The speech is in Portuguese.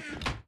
you